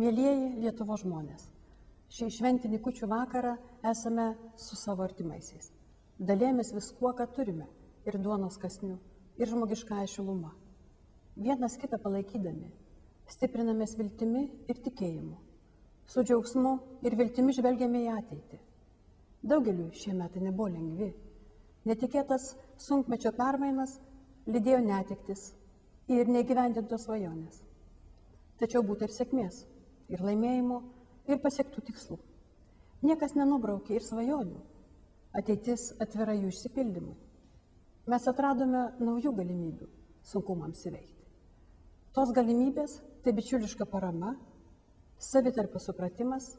Mėlyjeji Lietuvo žmonės, šį šventinį kučių vakarą esame su savo artimaisiais. Dalėmės viskuo, ką turime - ir duonos kasniu, ir žmogiškąją šilumą. Vienas kitą palaikydami, stiprinamės viltimi ir tikėjimu. Su džiaugsmu ir viltimi žvelgiame į ateitį. Daugeliu šie metai nebuvo lengvi. Netikėtas sunkmečio permainas lydėjo netiktis ir negyvendintos svajonės. Tačiau būtų ir sėkmės ir laimėjimų, ir pasiektų tikslų. Niekas nenubraukė ir svajonių. Ateitis atvira jų išsipildymui. Mes atradome naujų galimybių sunkumams įveikti. Tos galimybės tai bičiuliška parama, savitarpio supratimas,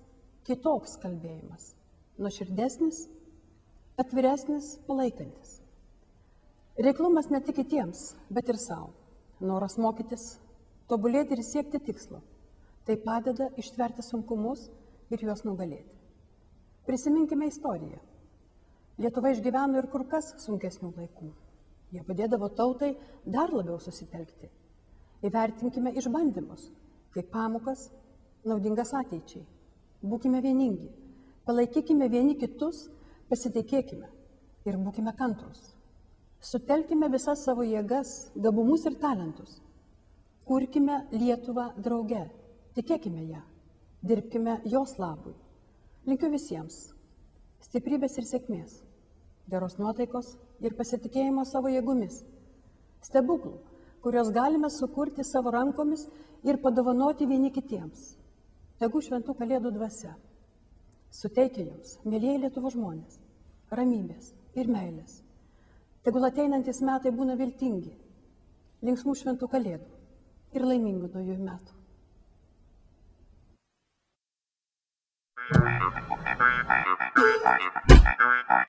kitoks kalbėjimas, nuoširdesnis, atviresnis, palaikantis. Reiklumas ne tik kitiems, bet ir savo. Noras mokytis, tobulėti ir siekti tikslo Tai padeda ištverti sunkumus ir juos nugalėti. Prisiminkime istoriją. Lietuva išgyveno ir kur kas sunkesnių laikų. Jie padėdavo tautai dar labiau susitelkti. Įvertinkime išbandymus, kaip pamokas, naudingas ateičiai. Būkime vieningi, palaikykime vieni kitus, pasitikėkime ir būkime kantrus. Sutelkime visas savo jėgas, gabumus ir talentus. Kurkime Lietuvą drauge Tikėkime ją, dirbkime jos labui. Linkiu visiems stiprybės ir sėkmės, geros nuotaikos ir pasitikėjimo savo jėgomis, stebuklų, kuriuos galime sukurti savo rankomis ir padovanoti vieni kitiems. Tegu šventų kalėdų dvasia suteikia jums, mėlyje Lietuvo žmonės, ramybės ir meilės. Tegul ateinantis metai būna viltingi, linksmų šventų kalėdų ir laimingų naujųjų metų. Thank you.